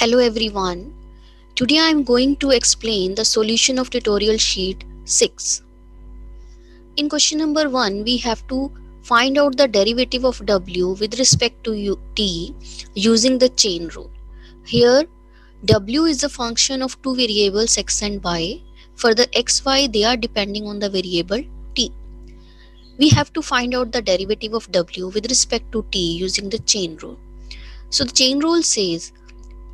Hello everyone. Today I am going to explain the solution of tutorial sheet 6. In question number 1 we have to find out the derivative of w with respect to u, t using the chain rule. Here w is a function of two variables x and y. For the xy they are depending on the variable t. We have to find out the derivative of w with respect to t using the chain rule. So the chain rule says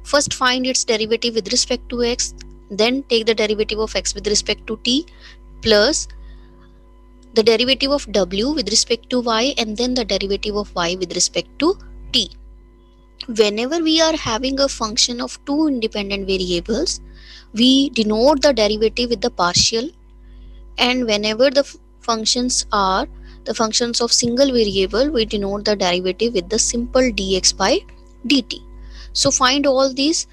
First find its derivative with respect to x, then take the derivative of x with respect to t plus the derivative of w with respect to y and then the derivative of y with respect to t. Whenever we are having a function of two independent variables, we denote the derivative with the partial and whenever the functions are the functions of single variable, we denote the derivative with the simple dx by dt. So find all these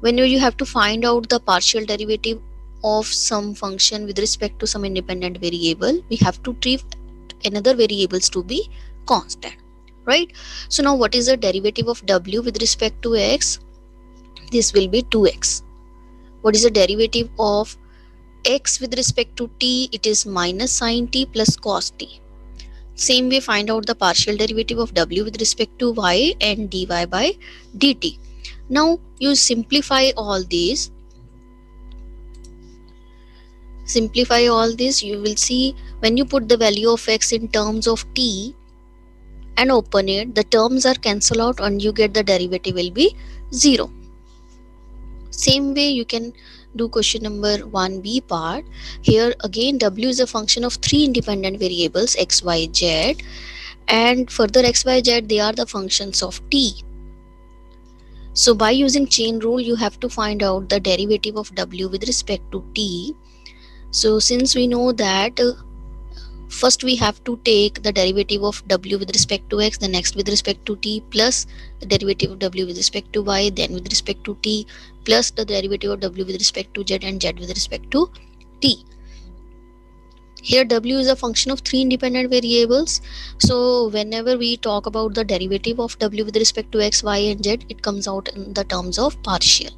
whenever you have to find out the partial derivative of some function with respect to some independent variable, we have to treat another variables to be constant, right? So now what is the derivative of w with respect to x? This will be 2x. What is the derivative of x with respect to t? It is minus sine t plus cos t. Same way find out the partial derivative of w with respect to y and dy by dt. Now you simplify all these. Simplify all this, you will see when you put the value of x in terms of t and open it, the terms are cancelled out and you get the derivative will be 0. Same way you can do question number 1b part. Here again w is a function of three independent variables x, y, z and further x, y, z they are the functions of t so by using chain rule, you have to find out the derivative of w with respect to t. So since we know that uh, first we have to take the derivative of w with respect to x, the next with respect to t plus the derivative of w with respect to y, then with respect to t plus the derivative of w with respect to z and z with respect to t. Here w is a function of three independent variables. So whenever we talk about the derivative of w with respect to x, y and z, it comes out in the terms of partial.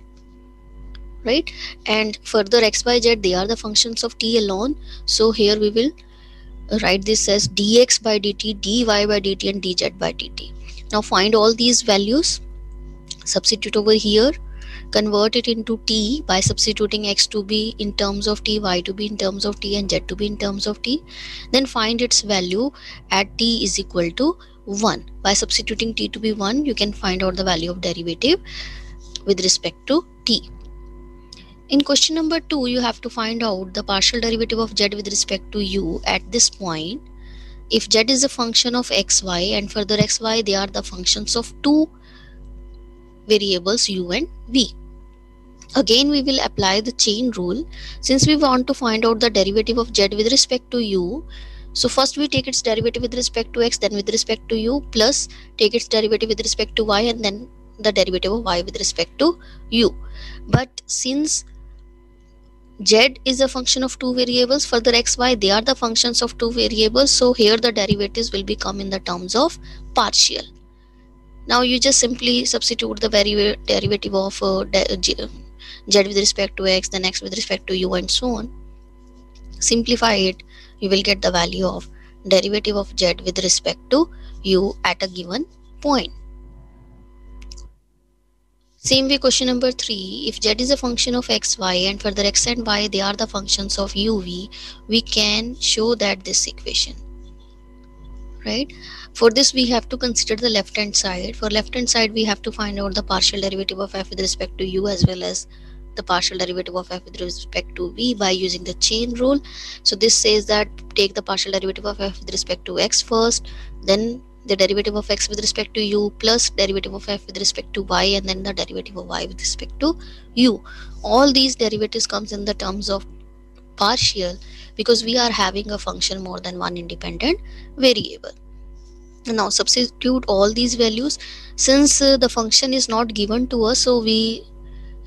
Right? And further x, y, z, they are the functions of t alone. So here we will write this as dx by dt, dy by dt and dz by dt. Now find all these values. Substitute over here convert it into t by substituting x to be in terms of t y to be in terms of t and z to be in terms of t. Then find its value at t is equal to 1 by substituting t to be 1 you can find out the value of derivative with respect to t. In question number 2 you have to find out the partial derivative of z with respect to u at this point. If z is a function of xy and further xy they are the functions of two variables u and v. Again, we will apply the chain rule. Since we want to find out the derivative of z with respect to u, so first we take its derivative with respect to x, then with respect to u, plus take its derivative with respect to y, and then the derivative of y with respect to u. But since z is a function of two variables, further x, y, they are the functions of two variables. So here the derivatives will become in the terms of partial. Now you just simply substitute the very derivative of uh, z with respect to x, then x with respect to u and so on. Simplify it, you will get the value of derivative of z with respect to u at a given point. Same way question number 3, if z is a function of x, y and further x and y they are the functions of u, v, we can show that this equation right? For this we have to consider the left hand side. For left hand side we have to find out the partial derivative of f with respect to u as well as the partial derivative of f with respect to v by using the chain rule. So this says that take the partial derivative of f with respect to x first then the derivative of x with respect to u plus derivative of f with respect to y and then the derivative of y with respect to u. All these derivatives comes in the terms of partial because we are having a function more than one independent variable. Now substitute all these values since uh, the function is not given to us so we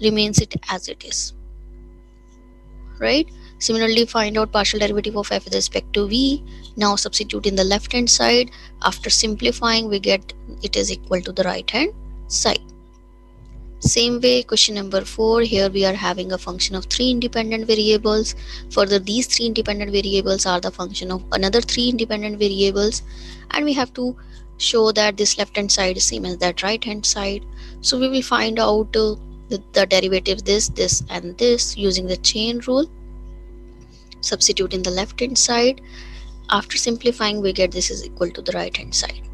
remains it as it is. Right? Similarly find out partial derivative of f with respect to v. Now substitute in the left hand side. After simplifying we get it is equal to the right hand side. Same way, question number four, here we are having a function of three independent variables. Further, these three independent variables are the function of another three independent variables. And we have to show that this left hand side is same as that right hand side. So we will find out uh, the, the derivative this, this and this using the chain rule. Substitute in the left hand side. After simplifying, we get this is equal to the right hand side.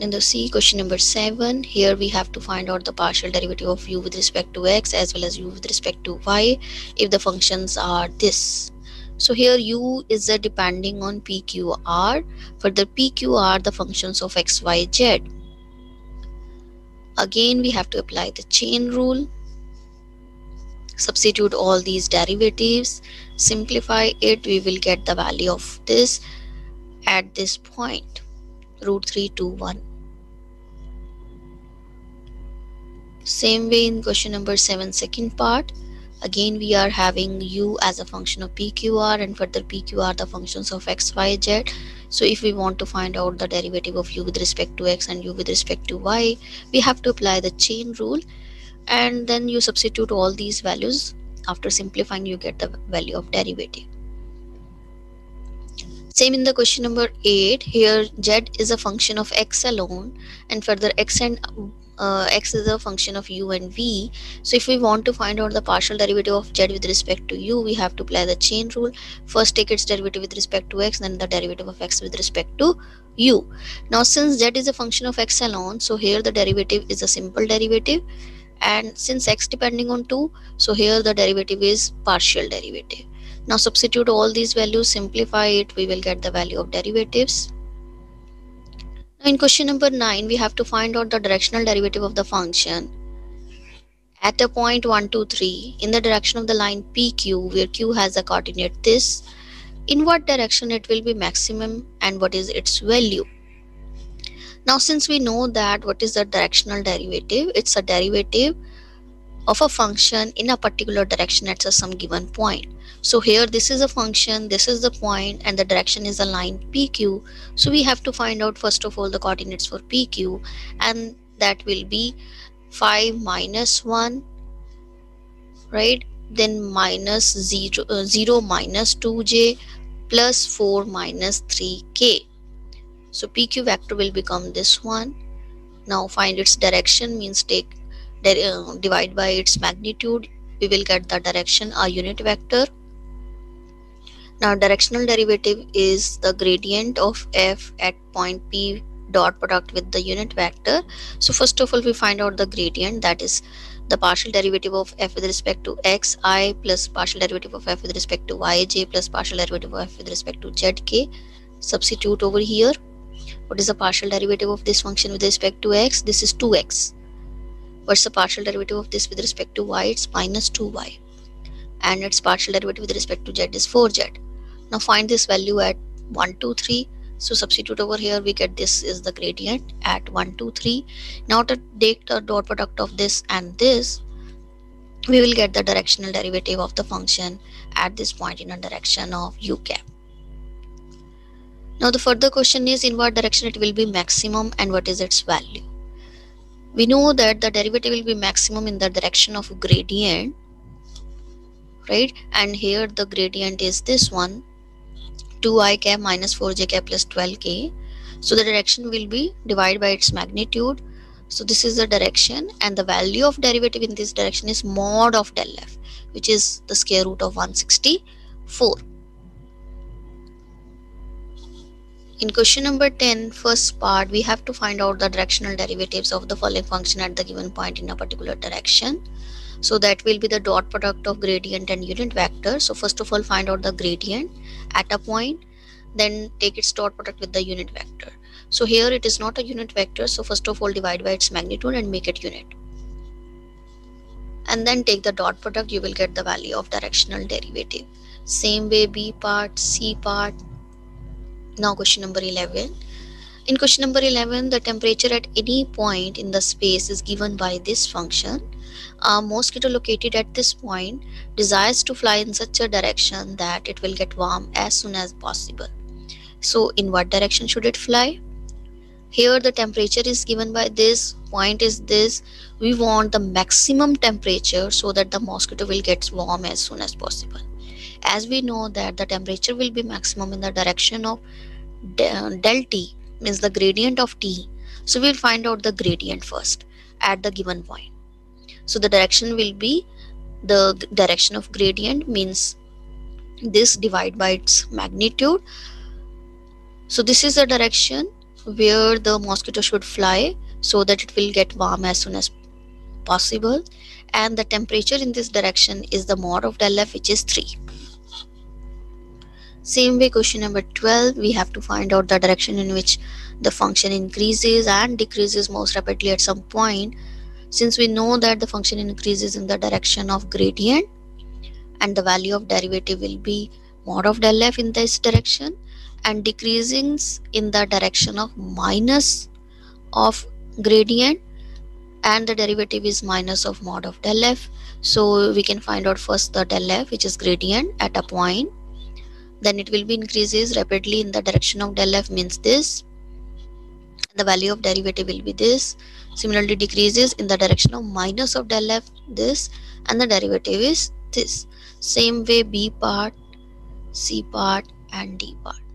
In the C question number 7 here we have to find out the partial derivative of u with respect to x as well as u with respect to y if the functions are this. So here u is a depending on pqr for the pqr the functions of x y z. Again we have to apply the chain rule. Substitute all these derivatives. Simplify it. We will get the value of this at this point. Root 3 to 1 Same way in question number 7 second part. Again we are having u as a function of pqr and further pqr the functions of x, y, z. So if we want to find out the derivative of u with respect to x and u with respect to y, we have to apply the chain rule and then you substitute all these values. After simplifying you get the value of derivative. Same in the question number 8. Here z is a function of x alone and further x and uh, x is a function of u and v. So if we want to find out the partial derivative of z with respect to u we have to apply the chain rule. First take its derivative with respect to x then the derivative of x with respect to u. Now since z is a function of x alone so here the derivative is a simple derivative. And since x depending on 2 so here the derivative is partial derivative. Now substitute all these values simplify it we will get the value of derivatives in question number 9, we have to find out the directional derivative of the function at a point 1, 2, 3 in the direction of the line PQ where Q has a coordinate this. In what direction it will be maximum and what is its value. Now since we know that what is the directional derivative, it's a derivative of a function in a particular direction at some given point. So here this is a function, this is the point and the direction is a line PQ. So we have to find out first of all the coordinates for PQ and that will be 5 minus 1 right then minus 0, uh, 0 minus 2j plus 4 minus 3k. So PQ vector will become this one. Now find its direction means take Uh, divide by its magnitude we will get the direction a unit vector. Now directional derivative is the gradient of f at point p dot product with the unit vector. So first of all we find out the gradient that is the partial derivative of f with respect to x i plus partial derivative of f with respect to y j plus partial derivative of f with respect to z k substitute over here. What is the partial derivative of this function with respect to x? This is 2x what's the partial derivative of this with respect to y? It's minus 2y and its partial derivative with respect to z is 4z now find this value at 1 2 3 so substitute over here we get this is the gradient at 1 2 3 now to take the dot product of this and this we will get the directional derivative of the function at this point in a direction of u cap. Now the further question is in what direction it will be maximum and what is its value we know that the derivative will be maximum in the direction of gradient right? And here the gradient is this one 2i cap minus 4j cap plus 12k so the direction will be divided by its magnitude. So this is the direction and the value of derivative in this direction is mod of del f which is the square root of 164 In question number 10, first part, we have to find out the directional derivatives of the following function at the given point in a particular direction. So that will be the dot product of gradient and unit vector. So first of all, find out the gradient at a point, then take its dot product with the unit vector. So here it is not a unit vector. So first of all, divide by its magnitude and make it unit. And then take the dot product, you will get the value of directional derivative. Same way B part, C part, now question number 11. In question number 11, the temperature at any point in the space is given by this function. A mosquito located at this point desires to fly in such a direction that it will get warm as soon as possible. So in what direction should it fly? Here the temperature is given by this, point is this we want the maximum temperature so that the mosquito will get warm as soon as possible as we know that the temperature will be maximum in the direction of Uh, del t means the gradient of t. So we'll find out the gradient first at the given point. So the direction will be the direction of gradient means this divide by its magnitude. So this is the direction where the mosquito should fly so that it will get warm as soon as possible. And the temperature in this direction is the mod of del f which is 3 same way question number 12 we have to find out the direction in which the function increases and decreases most rapidly at some point. Since we know that the function increases in the direction of gradient and the value of derivative will be mod of del f in this direction and decreasing in the direction of minus of gradient and the derivative is minus of mod of del f. So we can find out first the del f which is gradient at a point then it will be increases rapidly in the direction of del f means this the value of derivative will be this. Similarly decreases in the direction of minus of del f this and the derivative is this. Same way b part c part and d part